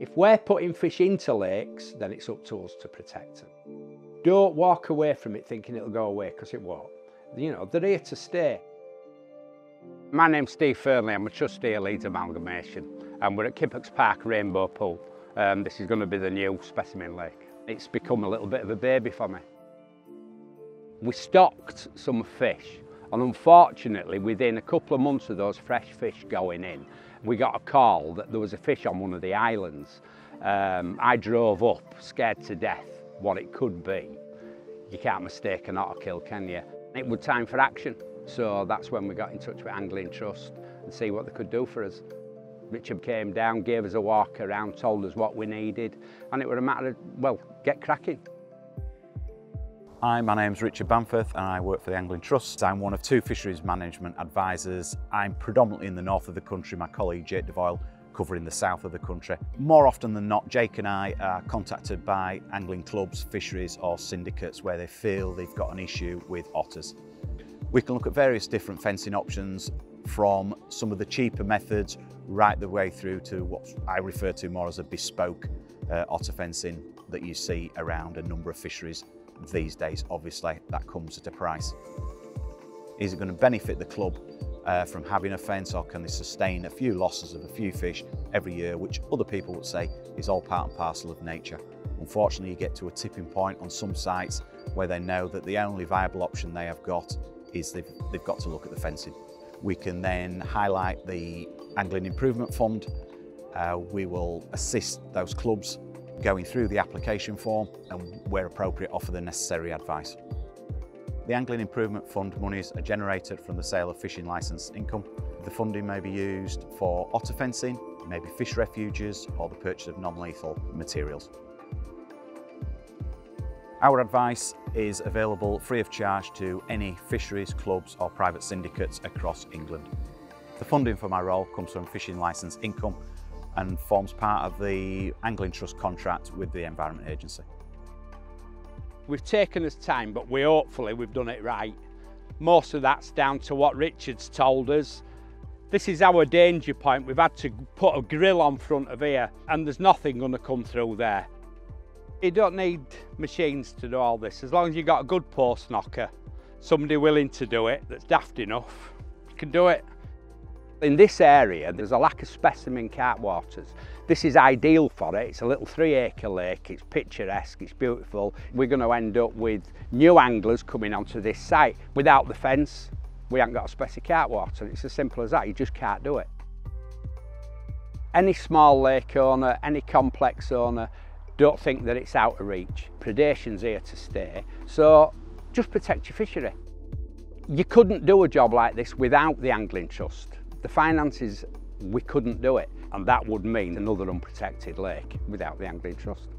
If we're putting fish into lakes, then it's up to us to protect them. Don't walk away from it thinking it'll go away, because it won't. You know, they're here to stay. My name's Steve Fearnley, I'm a trustee of Leeds Amalgamation and we're at Kippax Park Rainbow Pool. Um, this is going to be the new specimen lake. It's become a little bit of a baby for me. We stocked some fish and unfortunately within a couple of months of those fresh fish going in we got a call that there was a fish on one of the islands. Um, I drove up scared to death what it could be. You can't mistake an otter kill can you? It was time for action so that's when we got in touch with Angling Trust and see what they could do for us. Richard came down, gave us a walk around, told us what we needed, and it was a matter of, well, get cracking. Hi, my name's Richard Bamforth and I work for the Angling Trust. I'm one of two fisheries management advisors. I'm predominantly in the north of the country, my colleague Jake Davoile covering the south of the country. More often than not, Jake and I are contacted by angling clubs, fisheries or syndicates where they feel they've got an issue with otters. We can look at various different fencing options from some of the cheaper methods right the way through to what I refer to more as a bespoke uh, otter fencing that you see around a number of fisheries these days, obviously, that comes at a price. Is it going to benefit the club uh, from having a fence or can they sustain a few losses of a few fish every year, which other people would say is all part and parcel of nature. Unfortunately, you get to a tipping point on some sites where they know that the only viable option they have got is they've, they've got to look at the fencing. We can then highlight the Angling Improvement Fund. Uh, we will assist those clubs going through the application form and where appropriate offer the necessary advice. The Angling Improvement Fund monies are generated from the sale of fishing licence income. The funding may be used for otter fencing, maybe fish refuges or the purchase of non-lethal materials. Our advice is available free of charge to any fisheries, clubs or private syndicates across England. The funding for my role comes from fishing licence income and forms part of the Angling Trust contract with the Environment Agency. We've taken us time, but we hopefully we've done it right. Most of that's down to what Richard's told us. This is our danger point. We've had to put a grill on front of here and there's nothing going to come through there. You don't need machines to do all this. As long as you've got a good post knocker, somebody willing to do it that's daft enough, you can do it. In this area, there's a lack of specimen carp waters. This is ideal for it. It's a little three acre lake. It's picturesque, it's beautiful. We're going to end up with new anglers coming onto this site. Without the fence, we haven't got a specimen carp water. It's as simple as that. You just can't do it. Any small lake owner, any complex owner, don't think that it's out of reach. Predation's here to stay. So just protect your fishery. You couldn't do a job like this without the Angling Trust. The finances, we couldn't do it. And that would mean another unprotected lake without the Angling Trust.